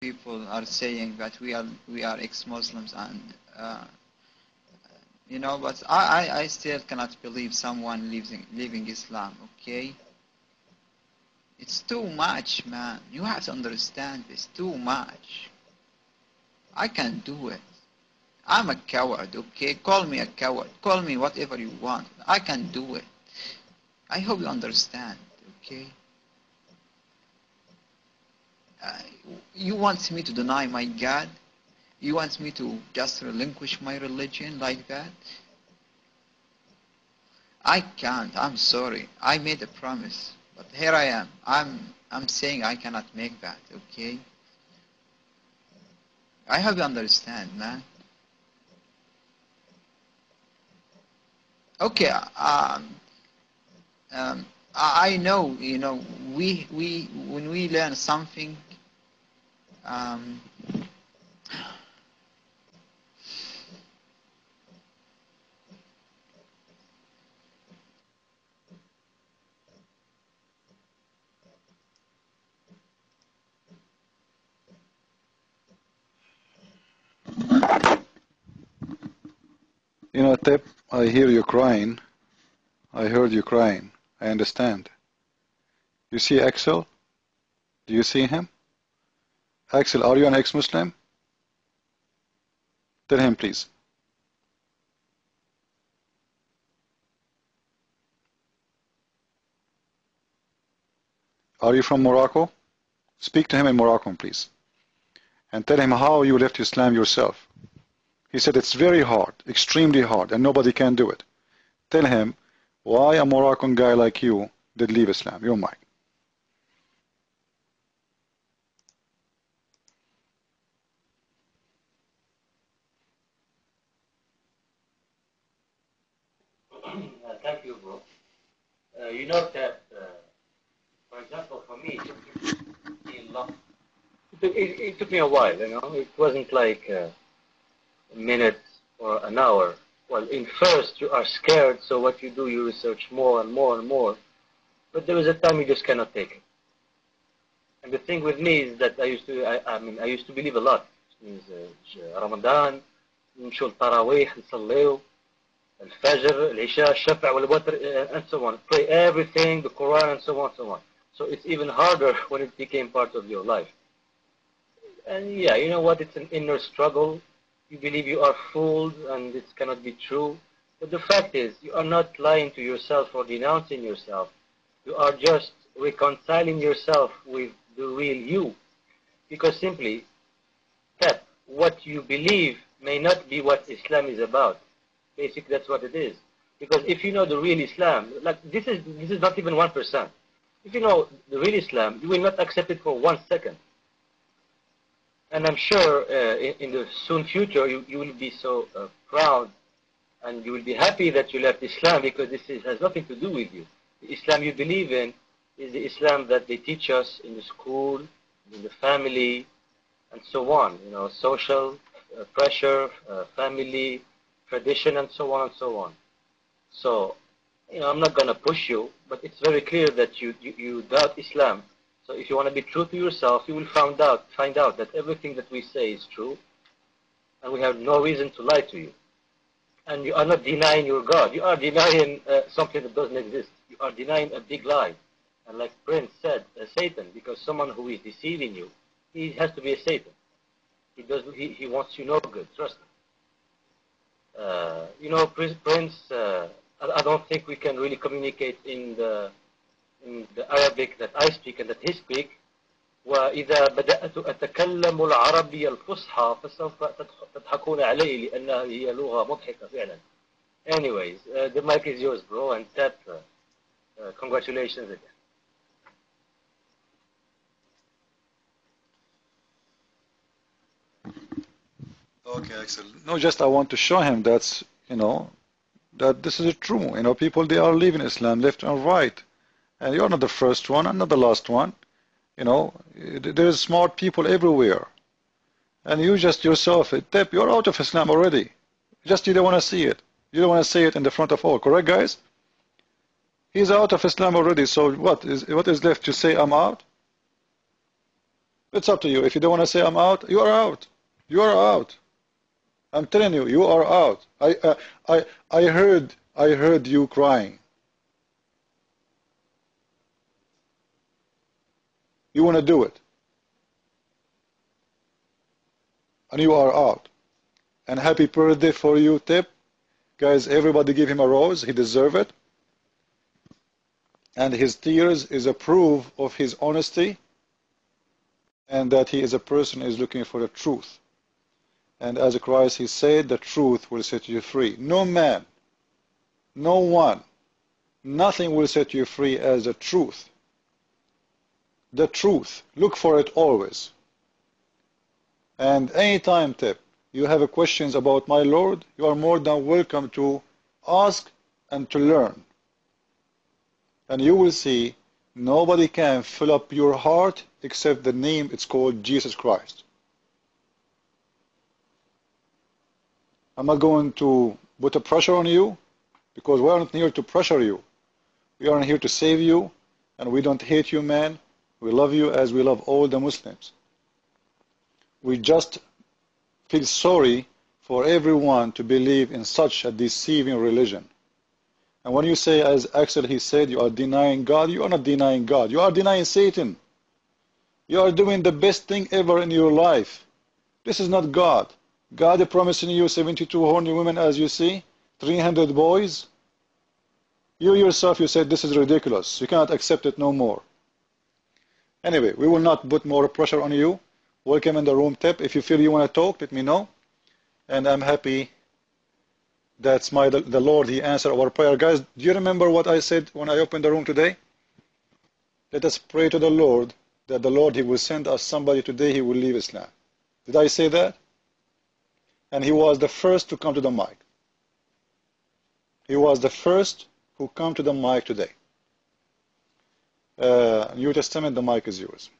people are saying that we are we are ex-Muslims and uh, you know, but I, I, I still cannot believe someone leaving leaving Islam. Okay, it's too much, man. You have to understand this. Too much. I can't do it. I'm a coward. Okay, call me a coward. Call me whatever you want. I can do it. I hope you understand. Okay. Uh, you want me to deny my God? You want me to just relinquish my religion like that? I can't. I'm sorry. I made a promise. But here I am. I'm I'm saying I cannot make that, okay? I hope you understand, man. Okay, um, um, I know, you know, we, we, when we learn something, um, You know, Tep, I hear you crying. I heard you crying. I understand. You see Axel? Do you see him? Axel, are you an ex-Muslim? Tell him, please. Are you from Morocco? Speak to him in Moroccan, please. And tell him how you left Islam yourself. He said it's very hard, extremely hard, and nobody can do it. Tell him why a Moroccan guy like you did leave Islam. You're mine. thank you, bro. Uh, you know that, uh, for example, for me, it took me a long. It, it, it, took me a while, you know. It wasn't like uh, a minute or an hour. Well, in first you are scared, so what you do, you research more and more and more. But there is a time you just cannot take it. And the thing with me is that I used to, I, I mean, I used to believe a lot. It means uh, Ramadan, نمشوا التراويح نصليو Al-Fajr, Al-Isha, Shafa, and so on. Pray everything, the Quran, and so on, so on. So it's even harder when it became part of your life. And yeah, you know what? It's an inner struggle. You believe you are fooled and this cannot be true. But the fact is, you are not lying to yourself or denouncing yourself. You are just reconciling yourself with the real you. Because simply, that what you believe may not be what Islam is about. Basically, that's what it is. Because if you know the real Islam, like this is this is not even one percent. If you know the real Islam, you will not accept it for one second. And I'm sure uh, in, in, the soon future you, you will be so uh, proud and you will be happy that you left Islam because this is, has nothing to do with you. The Islam you believe in is the Islam that they teach us in the school, in the family, and so on. You know, social uh, pressure, uh, family, tradition, and so on and so on. So, you know, I'm not going to push you, but it's very clear that you, you, you doubt Islam. So if you want to be true to yourself, you will find out, find out that everything that we say is true, and we have no reason to lie to you. And you are not denying your God. You are denying uh, something that doesn't exist. You are denying a big lie. And like Prince said, uh, Satan, because someone who is deceiving you, he has to be a Satan. He, does, he, he wants you no good, trust me Uh, you know, Prince, uh, I, I, don't think we can really communicate in the, in the Arabic that I speak and that he speaks. وإذا بدأت أتكلم العربية الفصحى فسوف تضحكون علي لأنها هي لغة مضحكة فعلا. Anyways, uh, the mic is yours, bro, and Tap, uh, uh, congratulations again. Okay, excellent. No, just I want to show him that's, you know, that this is true. You know, people, they are leaving Islam left and right. And you're not the first one, and not the last one. You know, there's smart people everywhere. And you just yourself, eh, Tep, you're out of Islam already. Just you don't want to see it. You don't want to say it in the front of all, correct, guys? He's out of Islam already, so what is, what is left to say I'm out? It's up to you. If you don't want to say I'm out, you are out. You are out. I'm telling you, you are out. I, uh, I, I heard, I heard you crying. You want to do it. And you are out. And happy birthday for you, Tip. Guys, everybody give him a rose. He deserve it. And his tears is a proof of his honesty and that he is a person is looking for the truth. And as Christ, he said, the truth will set you free. No man, no one, nothing will set you free as the truth. The truth. Look for it always. And anytime, Tip, you have questions about my Lord, you are more than welcome to ask and to learn. And you will see nobody can fill up your heart except the name it's called Jesus Christ. I'm not going to put a pressure on you because we aren't here to pressure you. We aren't here to save you and we don't hate you, man. We love you as we love all the Muslims. We just feel sorry for everyone to believe in such a deceiving religion. And when you say, as Axel he said, you are denying God, you are not denying God. You are denying Satan. You are doing the best thing ever in your life. This is not God. God is promising you 72 horny women as you see, 300 boys. You yourself, you said this is ridiculous. You cannot accept it no more. Anyway, we will not put more pressure on you. Welcome in the room, Tip. If you feel you want to talk, let me know. And I'm happy that's my the, the Lord, He answered our prayer. Guys, do you remember what I said when I opened the room today? Let us pray to the Lord that the Lord, He will send us somebody today, He will leave Islam. Did I say that? And he was the first to come to the mic. He was the first who come to the mic today. Uh, New Testament, the mic is yours.